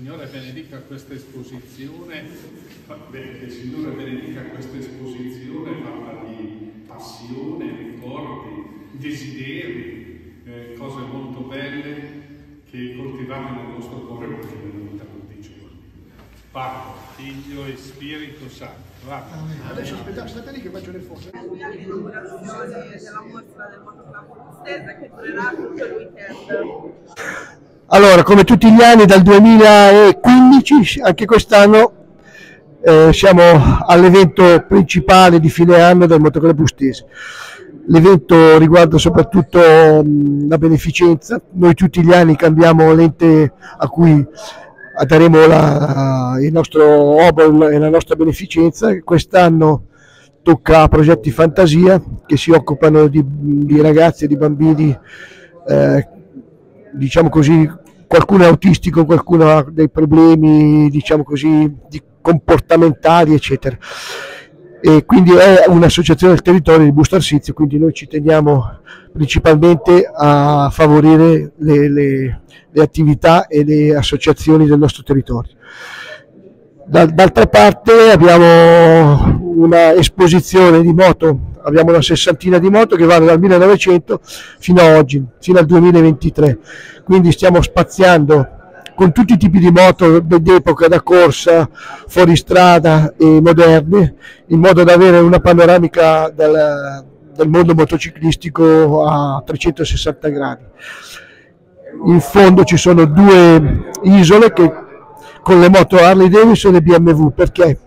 Signore benedica questa esposizione, che il Signore benedica questa esposizione fatta di passione, ricordi, desideri, eh, cose molto belle che coltivate nel nostro cuore perché nella vita tutti i giorni. Padre, Figlio e Spirito Santo. Adesso aspettate, state lì che faccio le foto. della mostra del motoclub Stesa che durerà tutto il weekend. Allora, come tutti gli anni dal 2015, anche quest'anno eh, siamo all'evento principale di fine anno del Motoclub Bustese. L'evento riguarda soprattutto mh, la beneficenza, noi tutti gli anni cambiamo l'ente a cui daremo la, il nostro obol e la nostra beneficenza, quest'anno tocca a Progetti Fantasia che si occupano di, di ragazzi e di bambini eh, diciamo così, qualcuno è autistico, qualcuno ha dei problemi, diciamo così, di comportamentali, eccetera. E quindi è un'associazione del territorio di Busto Arsizio, quindi noi ci teniamo principalmente a favorire le, le, le attività e le associazioni del nostro territorio. D'altra parte abbiamo una esposizione di moto abbiamo una sessantina di moto che vanno dal 1900 fino ad oggi, fino al 2023. Quindi stiamo spaziando con tutti i tipi di moto d'epoca, da corsa, fuoristrada e moderne, in modo da avere una panoramica del, del mondo motociclistico a 360 gradi. In fondo ci sono due isole che, con le moto Harley Davidson e BMW, perché?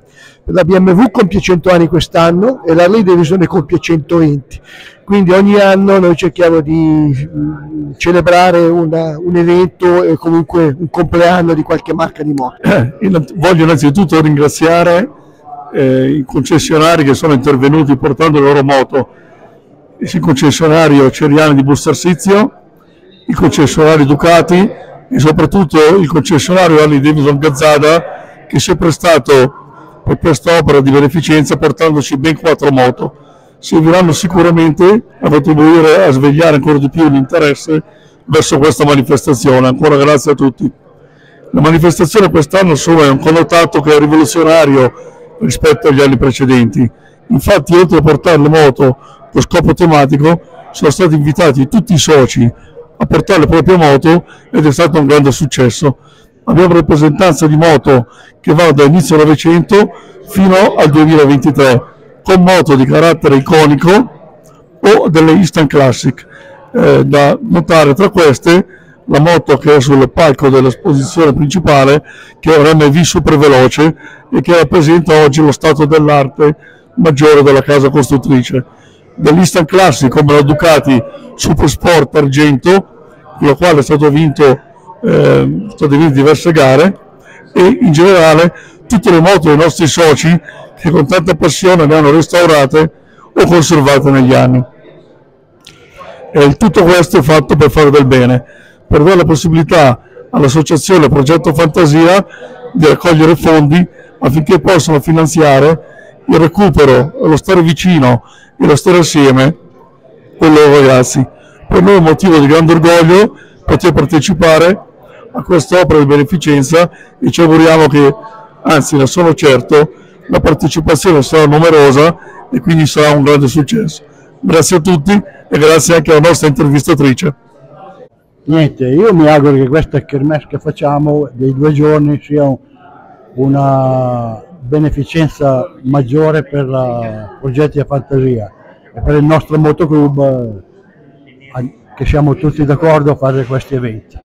La BMW compie 100 anni quest'anno e la Harley Davidson ne compie 120 quindi ogni anno noi cerchiamo di mm, celebrare una, un evento e comunque un compleanno di qualche marca di moto voglio innanzitutto ringraziare eh, i concessionari che sono intervenuti portando le loro moto. Il concessionario Ceriani di Bustarsizio il concessionario Ducati e soprattutto il concessionario Harley Davidson Gazzada che è prestato per questa opera di beneficenza portandoci ben quattro moto. Serviranno sicuramente a contribuire a svegliare ancora di più l'interesse verso questa manifestazione. Ancora grazie a tutti. La manifestazione quest'anno è un connotato che è rivoluzionario rispetto agli anni precedenti. Infatti, oltre a portare le moto con scopo tematico, sono stati invitati tutti i soci a portare le proprie moto ed è stato un grande successo abbiamo rappresentanza di moto che va da inizio Novecento fino al 2023, con moto di carattere iconico o delle instant classic. Eh, da notare tra queste la moto che è sul palco dell'esposizione principale, che è un MV super veloce e che rappresenta oggi lo stato dell'arte maggiore della casa costruttrice. Dell'instant classic come la Ducati Super Sport Argento, con la quale è stato vinto eh, state vinte diverse gare e in generale tutte le moto dei nostri soci che con tanta passione le hanno restaurate o conservate negli anni. E tutto questo è fatto per fare del bene, per dare la possibilità all'associazione Progetto Fantasia di raccogliere fondi affinché possano finanziare il recupero, lo stare vicino e lo stare assieme con loro ragazzi. Per noi è un motivo di grande orgoglio poter partecipare a quest'opera di beneficenza e ci auguriamo che, anzi ne sono certo, la partecipazione sarà numerosa e quindi sarà un grande successo. Grazie a tutti e grazie anche alla nostra intervistatrice. Niente, io mi auguro che questa kermesse che facciamo dei due giorni sia una beneficenza maggiore per la progetti a fantasia e per il nostro motoclub eh, che siamo tutti d'accordo a fare questi eventi.